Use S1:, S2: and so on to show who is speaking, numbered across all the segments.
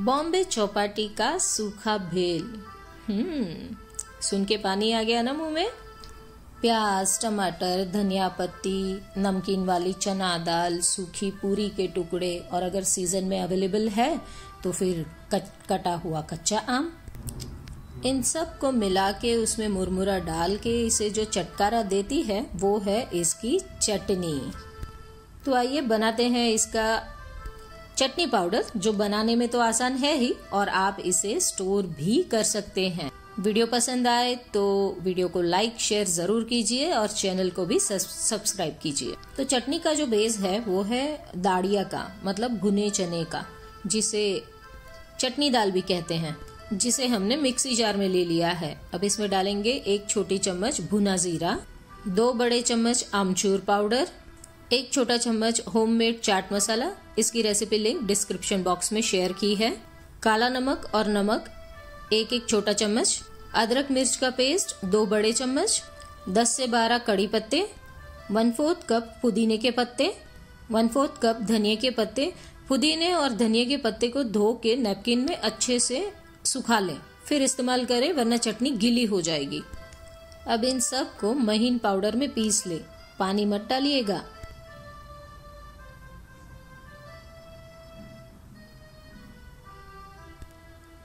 S1: बॉम्बे चौपाटी का सूखा भेल। हम्म सुन के पानी आ गया ना मुँह में? प्याज टमाटर धनिया पत्ती नमकीन वाली चना दाल सूखी पूरी के टुकड़े और अगर सीज़न में अवेलेबल है तो फिर कट, कटा हुआ कच्चा आम। इन सबको मिला के उसमें मुरमुरा डाल के इसे जो चटकारा देती है वो है इसकी चटनी। तो आइए बनाते हैं इसका चटनी पाउडर, जो बनाने में तो आसान है ही, और आप इसे स्टोर भी कर सकते हैं। वीडियो पसंद आए तो वीडियो को लाइक, शेयर ज़रूर कीजिए और चैनल को भी सब्सक्राइब कीजिए। तो चटनी का जो बेस है, वो है दाड़िया का मतलब भुने चने का, जिसे चटनी दाल भी कहते हैं, जिसे हमने मिक्सी जार में ले लिया है। अब इसमें डालेंगे एक छोटी चम्मच भुना जीरा, दो बड़े चम्मच आमचूर पाउडर एक छोटा चम्मच होममेड चाट मसाला, इसकी रेसिपी लिंक डिस्क्रिप्शन बॉक्स में शेयर की है। काला नमक और नमक, एक एक छोटा चम्मच, अदरक मिर्च का पेस्ट दो बड़े चम्मच 10 से 12 कड़ी पत्ते वन फोर्थ कप पुदीने के पत्ते वन फोर्थ कप धनिया के पत्ते। पुदीने और धनिया के पत्ते को धो के नैपकिन में अच्छे से सुखा लें। फिर इस्तेमाल करें, वरना चटनी गीली हो जाएगी। अब इन सबको महीन पाउडर में पीस ले। पानी मत डालिएगा।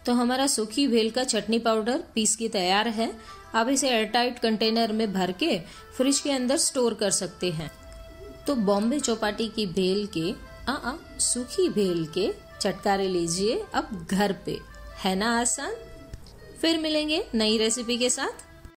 S1: तो हमारा सूखी भेल का चटनी पाउडर पीस के तैयार है। आप इसे एयरटाइट कंटेनर में भर के फ्रिज के अंदर स्टोर कर सकते हैं। तो बॉम्बे चौपाटी की भेल के आ, आ सूखी भेल के चटकारे लीजिए अब घर पे। है ना आसान? फिर मिलेंगे नई रेसिपी के साथ।